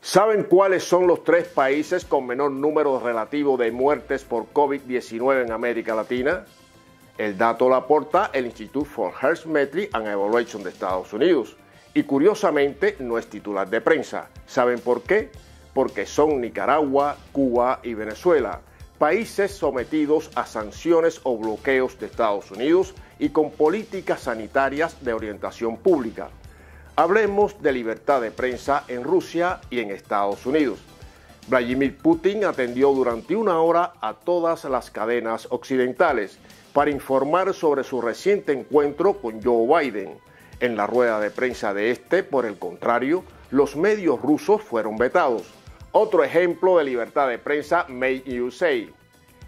¿Saben cuáles son los tres países con menor número relativo de muertes por COVID-19 en América Latina? El dato lo aporta el Institute for Health Metric and Evaluation de Estados Unidos. Y curiosamente no es titular de prensa. ¿Saben por qué? Porque son Nicaragua, Cuba y Venezuela, países sometidos a sanciones o bloqueos de Estados Unidos y con políticas sanitarias de orientación pública. Hablemos de libertad de prensa en Rusia y en Estados Unidos. Vladimir Putin atendió durante una hora a todas las cadenas occidentales para informar sobre su reciente encuentro con Joe Biden. En la rueda de prensa de este, por el contrario, los medios rusos fueron vetados. Otro ejemplo de libertad de prensa Made USA.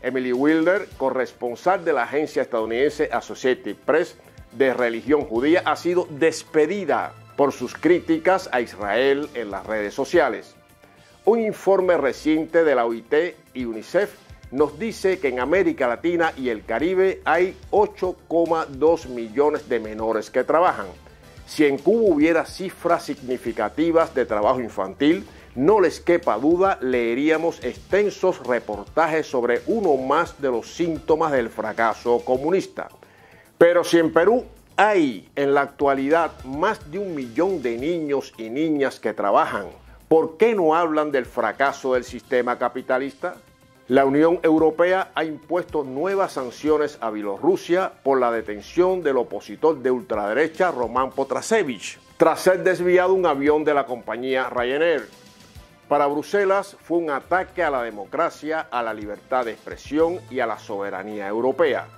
Emily Wilder, corresponsal de la agencia estadounidense Associated Press de religión judía, ha sido despedida por sus críticas a Israel en las redes sociales. Un informe reciente de la OIT y UNICEF nos dice que en América Latina y el Caribe hay 8,2 millones de menores que trabajan. Si en Cuba hubiera cifras significativas de trabajo infantil, no les quepa duda, leeríamos extensos reportajes sobre uno más de los síntomas del fracaso comunista. Pero si en Perú hay en la actualidad más de un millón de niños y niñas que trabajan. ¿Por qué no hablan del fracaso del sistema capitalista? La Unión Europea ha impuesto nuevas sanciones a Bielorrusia por la detención del opositor de ultraderecha Román Potrasevich, tras ser desviado un avión de la compañía Ryanair. Para Bruselas fue un ataque a la democracia, a la libertad de expresión y a la soberanía europea.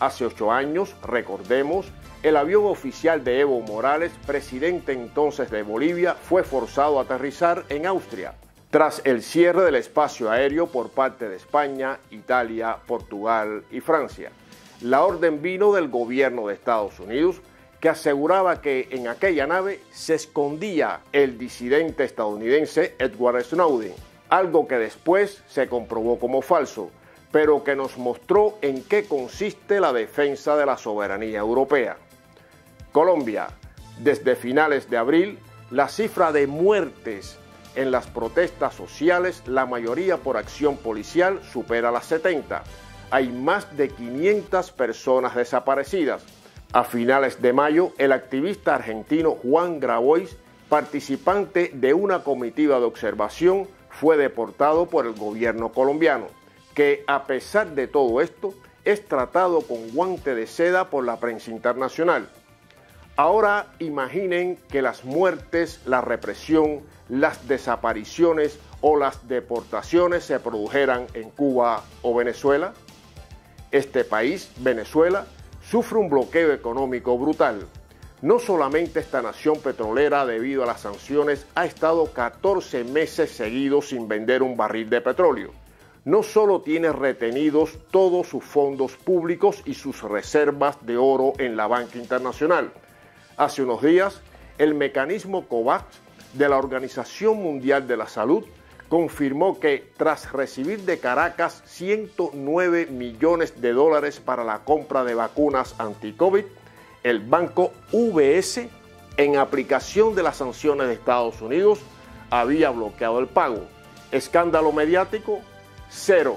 Hace ocho años, recordemos, el avión oficial de Evo Morales, presidente entonces de Bolivia, fue forzado a aterrizar en Austria, tras el cierre del espacio aéreo por parte de España, Italia, Portugal y Francia. La orden vino del gobierno de Estados Unidos, que aseguraba que en aquella nave se escondía el disidente estadounidense Edward Snowden, algo que después se comprobó como falso, pero que nos mostró en qué consiste la defensa de la soberanía europea. Colombia, desde finales de abril, la cifra de muertes en las protestas sociales, la mayoría por acción policial, supera las 70. Hay más de 500 personas desaparecidas. A finales de mayo, el activista argentino Juan Grabois, participante de una comitiva de observación, fue deportado por el gobierno colombiano, que a pesar de todo esto, es tratado con guante de seda por la prensa internacional. Ahora imaginen que las muertes, la represión, las desapariciones o las deportaciones se produjeran en Cuba o Venezuela. Este país, Venezuela, sufre un bloqueo económico brutal. No solamente esta nación petrolera, debido a las sanciones, ha estado 14 meses seguidos sin vender un barril de petróleo. No solo tiene retenidos todos sus fondos públicos y sus reservas de oro en la banca internacional, Hace unos días, el mecanismo COVAX de la Organización Mundial de la Salud confirmó que tras recibir de Caracas 109 millones de dólares para la compra de vacunas anti-COVID, el banco UBS, en aplicación de las sanciones de Estados Unidos, había bloqueado el pago. Escándalo mediático, cero.